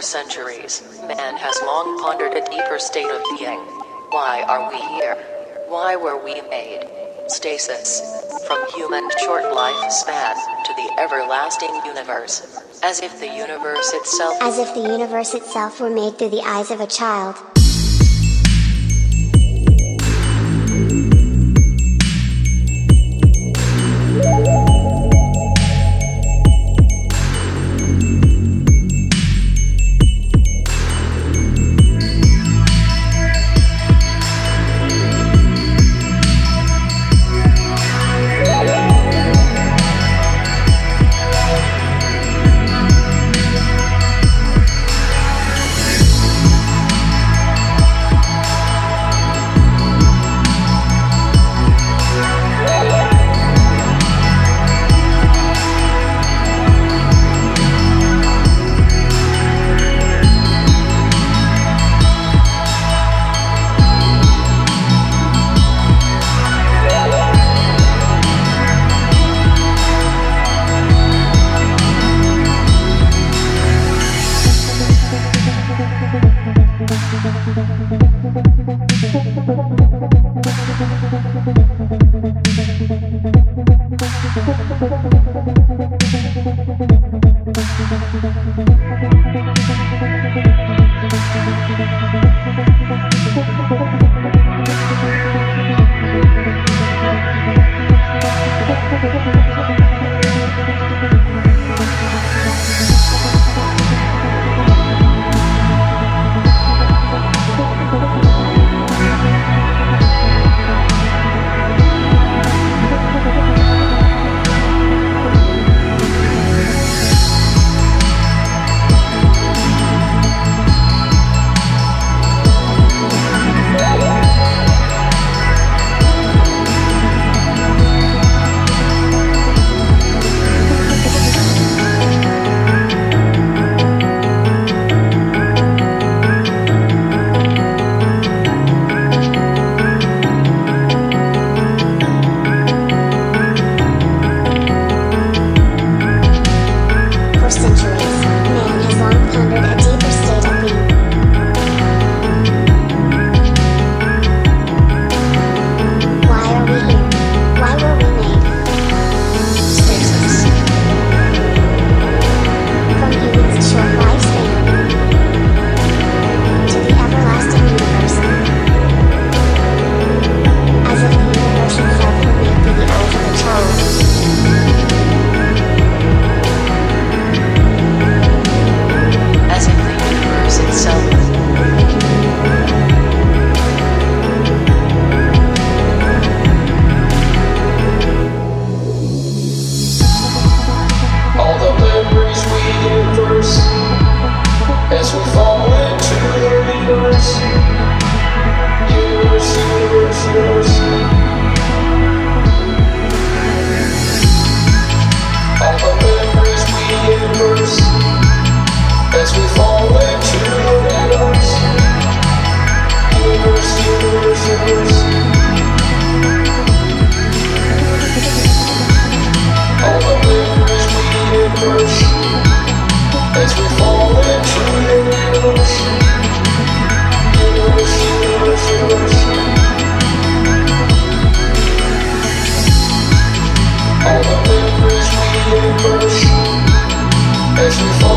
For centuries, man has long pondered a deeper state of being. Why are we here? Why were we made? Stasis. From human short lifespan to the everlasting universe. As if the universe itself As if the universe itself were made through the eyes of a child. For Thank you.